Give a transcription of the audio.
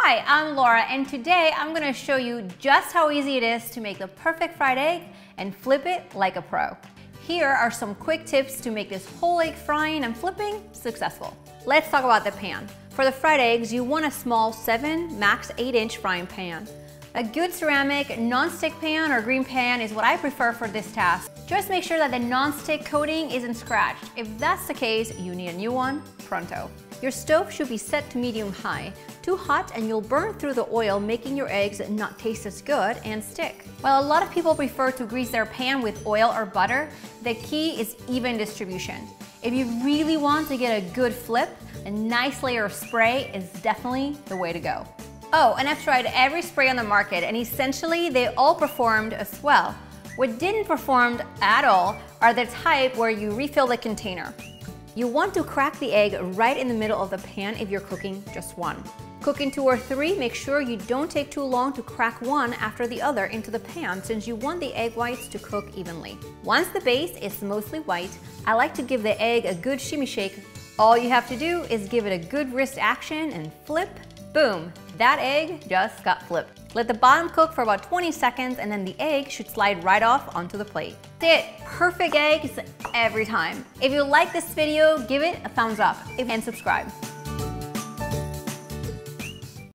Hi, I'm Laura and today I'm gonna show you just how easy it is to make the perfect fried egg and flip it like a pro. Here are some quick tips to make this whole egg frying and flipping successful. Let's talk about the pan. For the fried eggs, you want a small 7, max 8 inch frying pan. A good ceramic non-stick pan or GreenPan is what I prefer for this task. Just make sure that the non-stick coating isn't scratched. If that's the case, you need a new one pronto. Your stove should be set to medium high. Too hot and you'll burn through the oil, making your eggs not taste as good and stick. While a lot of people prefer to grease their pan with oil or butter, the key is even distribution. If you really want to get a good flip, a nice layer of spray is definitely the way to go. Oh, and I've tried every spray on the market and essentially they all performed as well. What didn't perform at all are the type where you refill the container. You want to crack the egg right in the middle of the pan if you're cooking just one. Cooking two or three, make sure you don't take too long to crack one after the other into the pan since you want the egg whites to cook evenly. Once the base is mostly white, I like to give the egg a good shimmy shake. All you have to do is give it a good wrist action and flip, boom, that egg just got flipped. Let the bottom cook for about 20 seconds and then the egg should slide right off onto the plate. That's it, perfect eggs every time. If you like this video, give it a thumbs up and subscribe.